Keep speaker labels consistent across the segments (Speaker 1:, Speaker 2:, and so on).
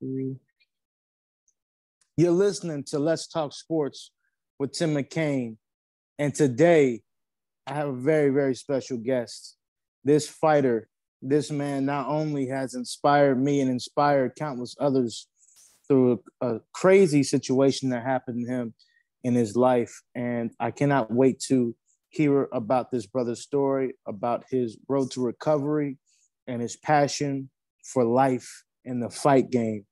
Speaker 1: You're listening to Let's Talk Sports with Tim McKain. And today I have a very, very special guest. This fighter, this man not only has inspired me and inspired countless others through a, a crazy situation that happened to him in his life. And I cannot wait to hear about this brother's story, about his road to recovery and his passion for life in the fight game.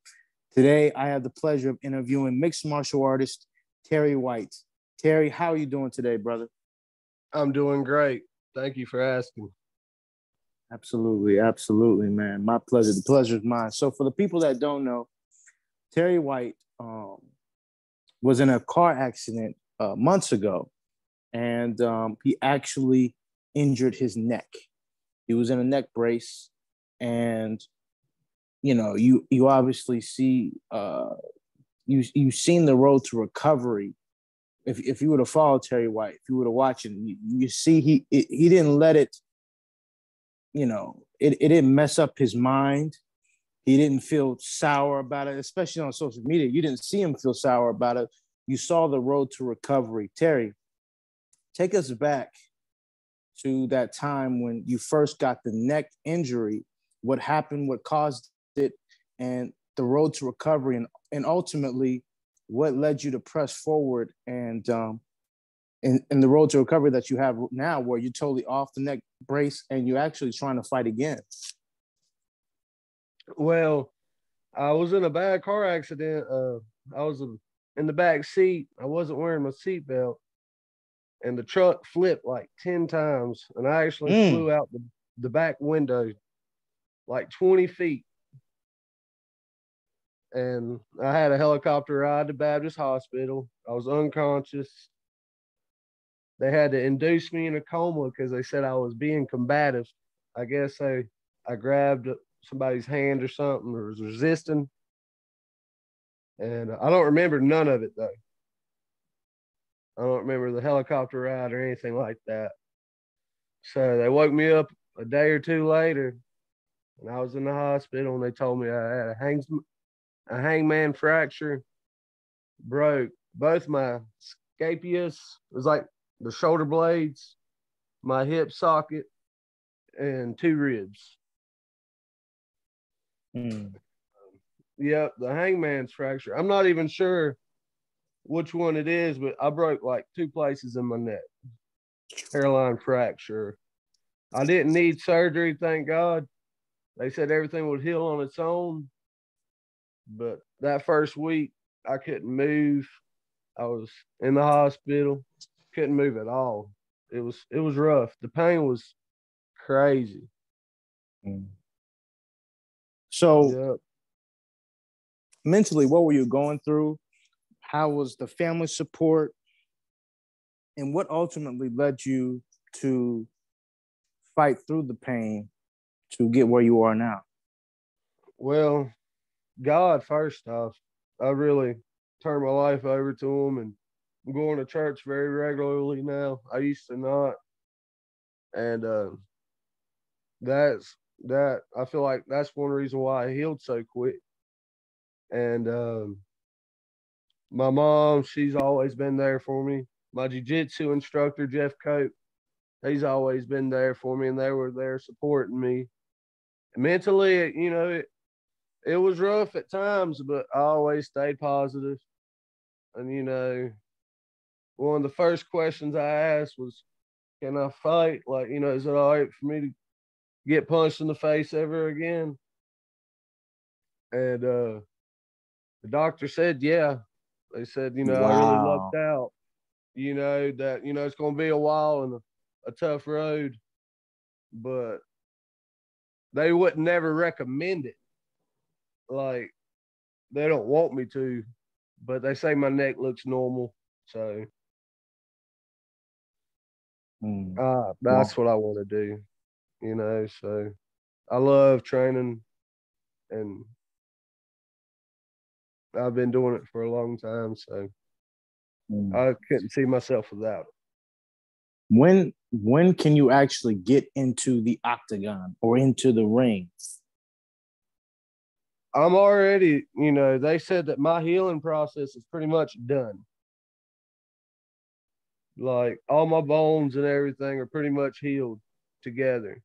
Speaker 1: Today, I have the pleasure of interviewing mixed martial artist Terry White. Terry, how are you doing today, brother?
Speaker 2: I'm doing great. Thank you for asking.
Speaker 1: Absolutely, absolutely, man. My pleasure. The pleasure is mine. So, for the people that don't know, Terry White um, was in a car accident uh, months ago, and um, he actually injured his neck. He was in a neck brace, and you know, you you obviously see uh, you you've seen the road to recovery. If if you would have followed Terry White, if you would have watched him, you, you see he he didn't let it. You know, it, it didn't mess up his mind. He didn't feel sour about it, especially on social media. You didn't see him feel sour about it. You saw the road to recovery. Terry, take us back to that time when you first got the neck injury. What happened? What caused and the road to recovery and, and ultimately what led you to press forward and um, in, in the road to recovery that you have now where you're totally off the neck brace and you're actually trying to fight again?
Speaker 2: Well i was in a bad car accident uh, i was in the back seat. I wasn't wearing my seatbelt. And the truck flipped like 10 times and i actually mm. flew out the, the back window like 20 feet and I had a helicopter ride to Baptist Hospital. I was unconscious. They had to induce me in a coma because they said I was being combative. I guess I I grabbed somebody's hand or something or was resisting. And I don't remember none of it though. I don't remember the helicopter ride or anything like that. So they woke me up a day or two later, and I was in the hospital, and they told me I had a hangs a hangman fracture, broke both my scapulas, it was like the shoulder blades, my hip socket, and two ribs. Mm. Yep, the hangman's fracture. I'm not even sure which one it is, but I broke like two places in my neck. Hairline fracture. I didn't need surgery, thank God. They said everything would heal on its own. But that first week, I couldn't move. I was in the hospital, couldn't move at all. It was it was rough. The pain was crazy.
Speaker 1: Mm. So yep. mentally, what were you going through? How was the family support? And what ultimately led you to fight through the pain to get where you are now?
Speaker 2: Well, God first off. I really turned my life over to Him, and I'm going to church very regularly now. I used to not, and uh, that's that. I feel like that's one reason why I healed so quick. And um, my mom, she's always been there for me. My jiu-jitsu instructor, Jeff Cope, he's always been there for me, and they were there supporting me. Mentally, you know, it, it was rough at times, but I always stayed positive. And you know, one of the first questions I asked was, "Can I fight? Like, you know, is it all right for me to get punched in the face ever again?" And uh, the doctor said, "Yeah." They said, "You know, wow. I really lucked out. You know that you know it's going to be a while and a, a tough road, but they would never recommend it." Like they don't want me to, but they say my neck looks normal. So mm. uh, that's what I want to do, you know. So I love training and I've been doing it for a long time. So mm. I couldn't see myself without it.
Speaker 1: When when can you actually get into the octagon or into the ring?
Speaker 2: I'm already, you know, they said that my healing process is pretty much done. Like all my bones and everything are pretty much healed together.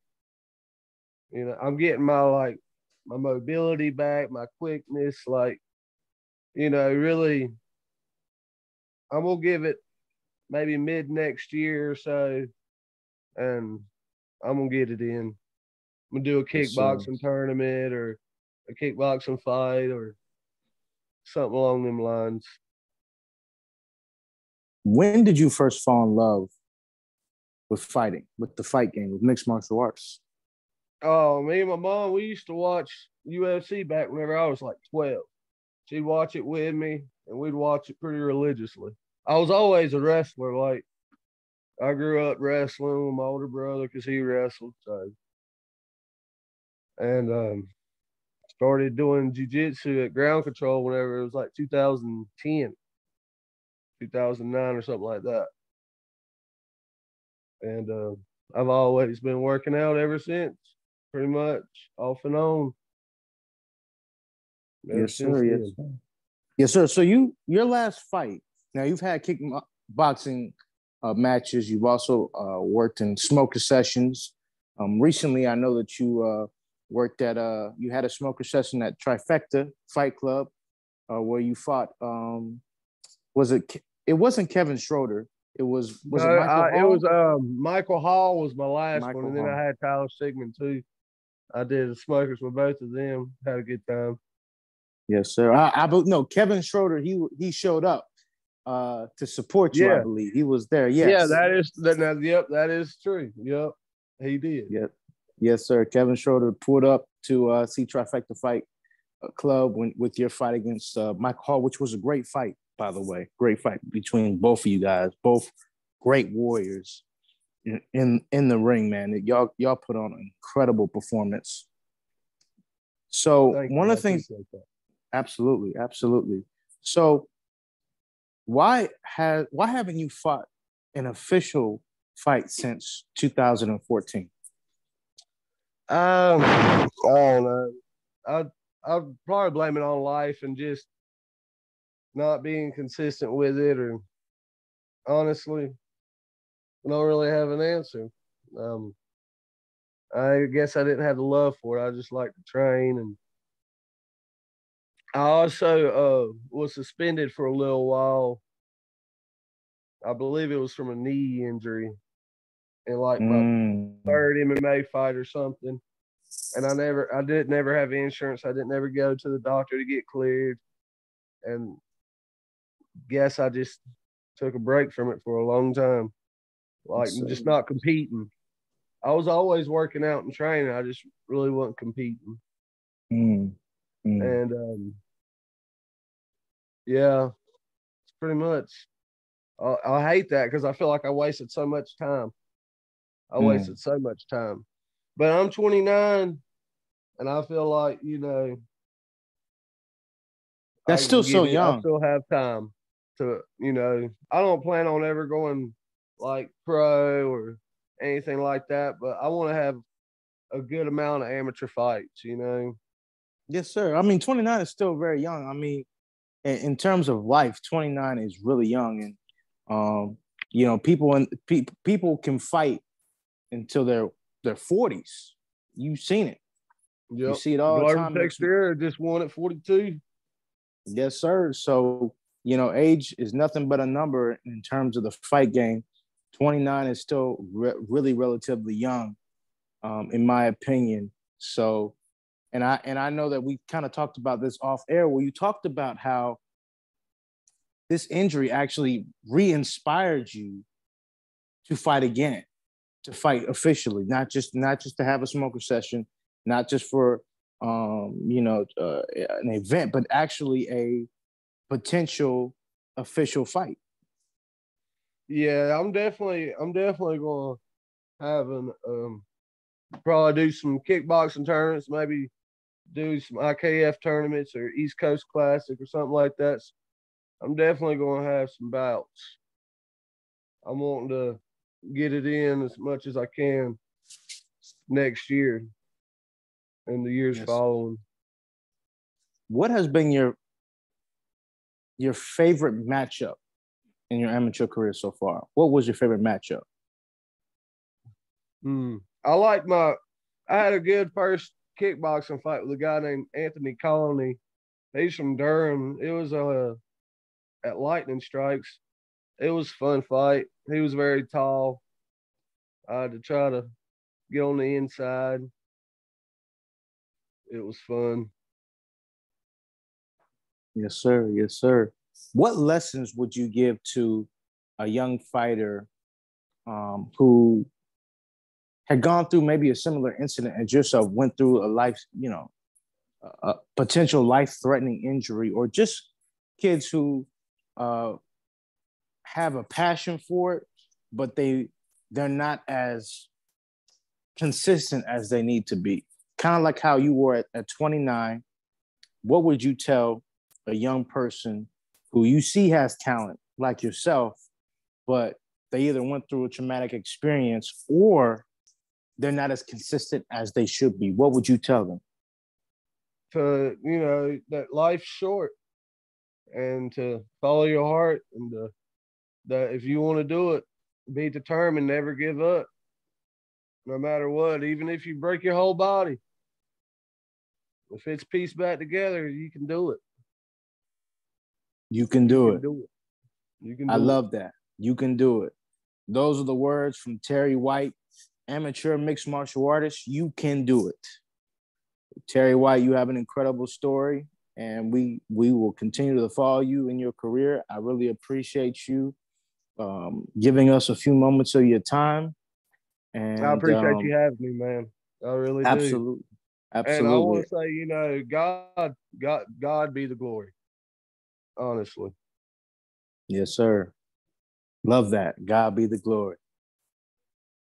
Speaker 2: You know, I'm getting my like my mobility back, my quickness, like, you know, really I'm gonna give it maybe mid next year or so, and I'm gonna get it in. I'm gonna do a kickboxing tournament or a kickboxing fight or something along them lines.
Speaker 1: When did you first fall in love with fighting, with the fight game, with mixed martial arts?
Speaker 2: Oh, me and my mom, we used to watch UFC back whenever I was like 12. She'd watch it with me, and we'd watch it pretty religiously. I was always a wrestler. Like, I grew up wrestling with my older brother because he wrestled. So, and um, started doing jujitsu at ground control whenever it was like 2010, 2009 or something like that. And uh, I've always been working out ever since, pretty much off and on.
Speaker 1: yes, sir. Yes, sir. Yes, sir. So you, your last fight. Now you've had kickboxing uh, matches. You've also uh, worked in smoker sessions. Um, recently, I know that you uh, worked at uh you had a smoker session at Trifecta Fight Club, uh, where you fought. Um, was it? It wasn't Kevin Schroeder. It was. Was
Speaker 2: no, it Michael I, Hall? It was um, Michael Hall was my last Michael one, and then Hall. I had Tyler Sigmon too. I did the smokers with both of them. Had a good time.
Speaker 1: Yes, sir. I, I no Kevin Schroeder. He he showed up uh to support you. Yeah. I believe he was there. Yes.
Speaker 2: Yeah, that is that. Yep, that is true. Yep, he did.
Speaker 1: Yep. Yes, sir. Kevin Schroeder pulled up to uh, see Trifecta Fight uh, Club when, with your fight against uh, Mike Hall, which was a great fight, by the way. Great fight between both of you guys, both great warriors in in, in the ring, man. Y'all y'all put on an incredible performance. So Thank one you. of the things, absolutely, absolutely. So why has why haven't you fought an official fight since 2014?
Speaker 2: Um, I don't know. I I'd probably blame it on life and just not being consistent with it, or honestly, I don't really have an answer. Um, I guess I didn't have the love for it. I just like to train, and I also uh, was suspended for a little while. I believe it was from a knee injury in like my mm. third MMA fight or something. And I never, I did never have insurance. I didn't ever go to the doctor to get cleared. And guess I just took a break from it for a long time. Like just not competing. I was always working out and training. I just really wasn't competing. Mm. Mm. And um, yeah, it's pretty much. I, I hate that because I feel like I wasted so much time. I mm. wasted so much time. But I'm 29 and I feel like, you know,
Speaker 1: that's still so it, young.
Speaker 2: I still have time to, you know, I don't plan on ever going like pro or anything like that, but I want to have a good amount of amateur fights, you know.
Speaker 1: Yes, sir. I mean, 29 is still very young. I mean, in, in terms of life, 29 is really young and um, you know, people and pe- people can fight until their their forties. You've seen it. Yep. You see it all the time.
Speaker 2: Dexter just won at forty two.
Speaker 1: Yes, sir. So you know, age is nothing but a number in terms of the fight game. Twenty nine is still re- really relatively young, um, in my opinion. So, and I and I know that we kind of talked about this off air, where you talked about how this injury actually re-inspired you to fight again to fight officially, not just not just to have a smoker session, not just for um, you know uh, an event, but actually a potential official fight.
Speaker 2: Yeah, I'm definitely I'm definitely to have an um, probably do some kickboxing tournaments, maybe do some IKF tournaments or East Coast Classic or something like that. I'm definitely to have some bouts. I'm wanting to get it in as much as I can next year and the years yes. following.
Speaker 1: what has been your your favorite matchup in your amateur career so far? What was your favorite matchup?
Speaker 2: Hmm. I like my. I had a good first kickboxing fight with a guy named Anthony Colony. He's from Durham. It was uh, at Lightning Strikes. It was fun fight. He was very tall. I had to try to get on the inside. It was fun.
Speaker 1: Yes, sir. Yes, sir. What lessons would you give to a young fighter um, who had gone through maybe a similar incident as yourself, went through a life, you know, a potential life-threatening injury, or just kids who uh, have a passion for it, but they they're not as consistent as they need to be. Kind of like how you were at, at 29. What would you tell a young person who you see has talent like yourself, but they either went through a traumatic experience or they're not as consistent as they should be? What would you tell them?
Speaker 2: To, you know, that life's short and to follow your heart and to, that if you want to do it, be determined, never give up, no matter what, even if you break your whole body. If it's pieced back together, you can do it.
Speaker 1: You can do, you it.
Speaker 2: Can do it.
Speaker 1: You can. I love it. that. You can do it. Those are the words from Terry White, amateur mixed martial artist. You can do it. Terry White, you have an incredible story, and we we will continue to follow you in your career. I really appreciate you um, giving us a few moments of your time. And
Speaker 2: I appreciate um, you having me, man. I really
Speaker 1: absolutely,
Speaker 2: do.
Speaker 1: Absolutely. And
Speaker 2: I want to say, you know, God, God, God be the glory honestly.
Speaker 1: Yes, sir. Love that. God be the glory.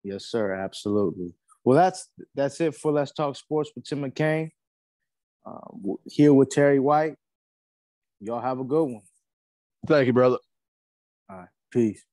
Speaker 1: Yes, sir. Absolutely. Well, that's that's it for Let's Talk Sports with Tim McKain. Uh, here with Terry White. Y'all have a good one.
Speaker 2: Thank you, brother.
Speaker 1: All right. Peace.